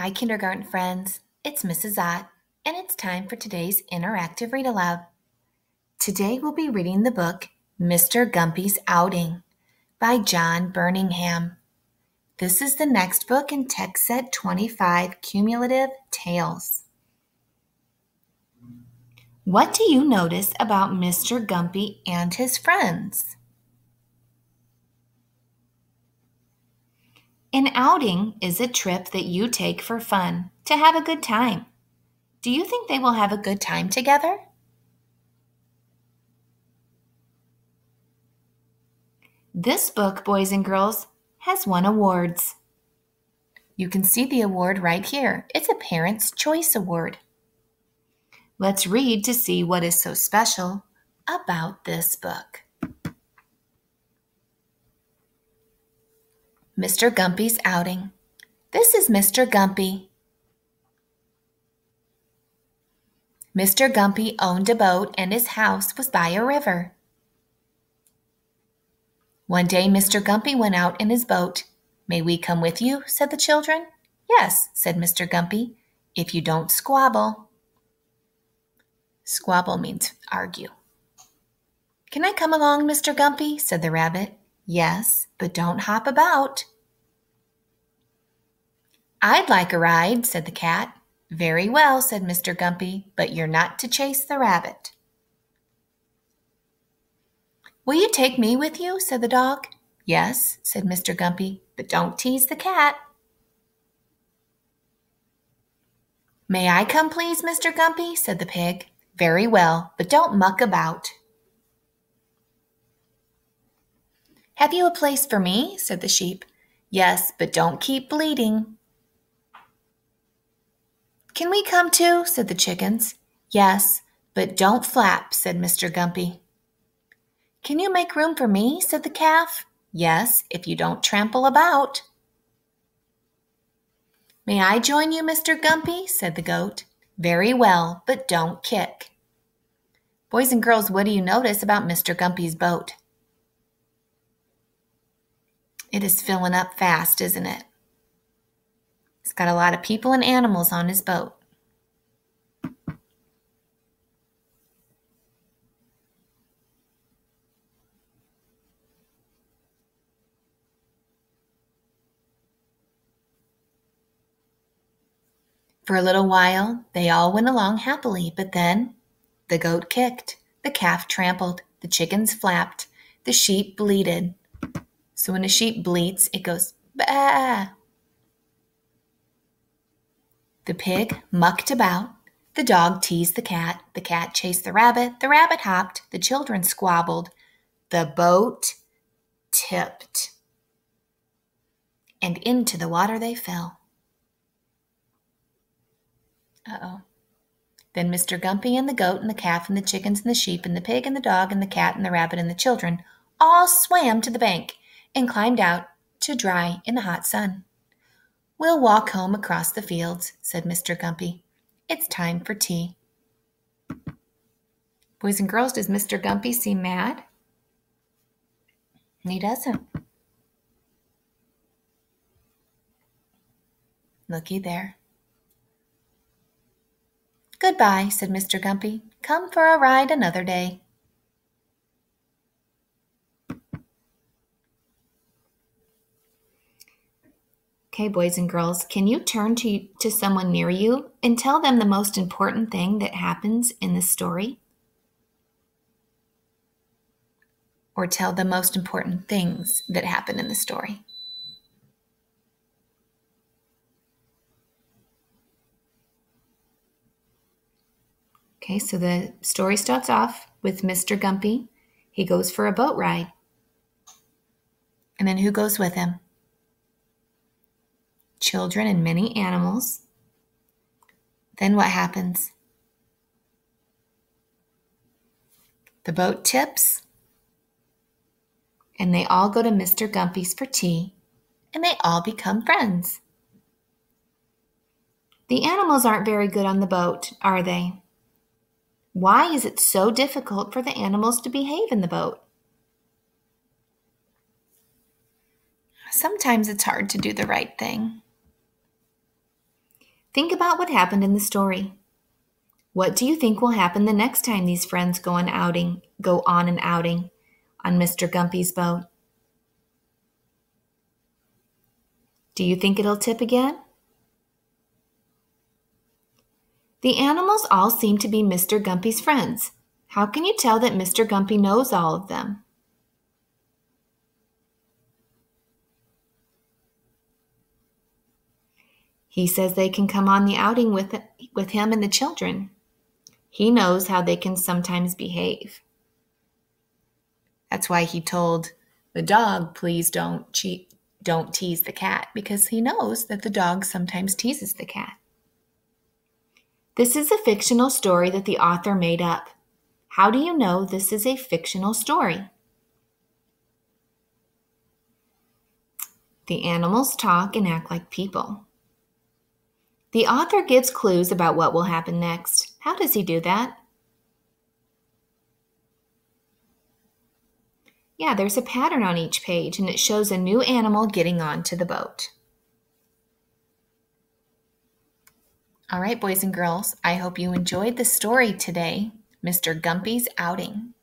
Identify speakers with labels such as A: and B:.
A: Hi, kindergarten friends. It's Mrs. Ott, and it's time for today's interactive read aloud. Today we'll be reading the book Mr. Gumpy's Outing by John Burningham. This is the next book in Text Set 25 Cumulative Tales. What do you notice about Mr. Gumpy and his friends? An outing is a trip that you take for fun, to have a good time. Do you think they will have a good time together? This book, boys and girls, has won awards. You can see the award right here. It's a Parent's Choice Award. Let's read to see what is so special about this book. Mr. Gumpy's outing. This is Mr. Gumpy. Mr. Gumpy owned a boat and his house was by a river. One day Mr. Gumpy went out in his boat. May we come with you? said the children. Yes, said Mr. Gumpy, if you don't squabble. Squabble means argue. Can I come along, Mr. Gumpy? said the rabbit. Yes, but don't hop about. I'd like a ride, said the cat. Very well, said Mr. Gumpy, but you're not to chase the rabbit. Will you take me with you? said the dog. Yes, said Mr. Gumpy, but don't tease the cat. May I come, please, Mr. Gumpy? said the pig. Very well, but don't muck about. Have you a place for me? said the sheep. Yes, but don't keep bleating. Can we come too? said the chickens. Yes, but don't flap, said Mr. Gumpy. Can you make room for me? said the calf. Yes, if you don't trample about. May I join you, Mr. Gumpy? said the goat. Very well, but don't kick. Boys and girls, what do you notice about Mr. Gumpy's boat? It is filling up fast, isn't it? He's got a lot of people and animals on his boat. For a little while, they all went along happily, but then the goat kicked, the calf trampled, the chickens flapped, the sheep bleated. So when a sheep bleats, it goes bah. The pig mucked about, the dog teased the cat, the cat chased the rabbit, the rabbit hopped, the children squabbled, the boat tipped, and into the water they fell. Uh oh. Then Mr. Gumpy and the goat and the calf and the chickens and the sheep and the pig and the dog and the cat and the rabbit and the children all swam to the bank and climbed out to dry in the hot sun. We'll walk home across the fields, said Mr. Gumpy. It's time for tea. Boys and girls, does Mr. Gumpy seem mad? He doesn't. Looky there. Goodbye, said Mr. Gumpy. Come for a ride another day. Okay, boys and girls, can you turn to, to someone near you and tell them the most important thing that happens in the story? Or tell the most important things that happen in the story. Okay, so the story starts off with Mr. Gumpy. He goes for a boat ride. And then who goes with him? Children and many animals. Then what happens? The boat tips, and they all go to Mr. Gumpy's for tea, and they all become friends. The animals aren't very good on the boat, are they? Why is it so difficult for the animals to behave in the boat? Sometimes it's hard to do the right thing. Think about what happened in the story. What do you think will happen the next time these friends go on outing, go on an outing on Mr. Gumpy's boat? Do you think it'll tip again? The animals all seem to be Mr. Gumpy's friends. How can you tell that Mr. Gumpy knows all of them? He says they can come on the outing with, with him and the children. He knows how they can sometimes behave. That's why he told the dog, please don't cheat, don't tease the cat, because he knows that the dog sometimes teases the cat. This is a fictional story that the author made up. How do you know this is a fictional story? The animals talk and act like people. The author gives clues about what will happen next. How does he do that? Yeah, there's a pattern on each page and it shows a new animal getting onto the boat. All right, boys and girls, I hope you enjoyed the story today, Mr. Gumpy's Outing.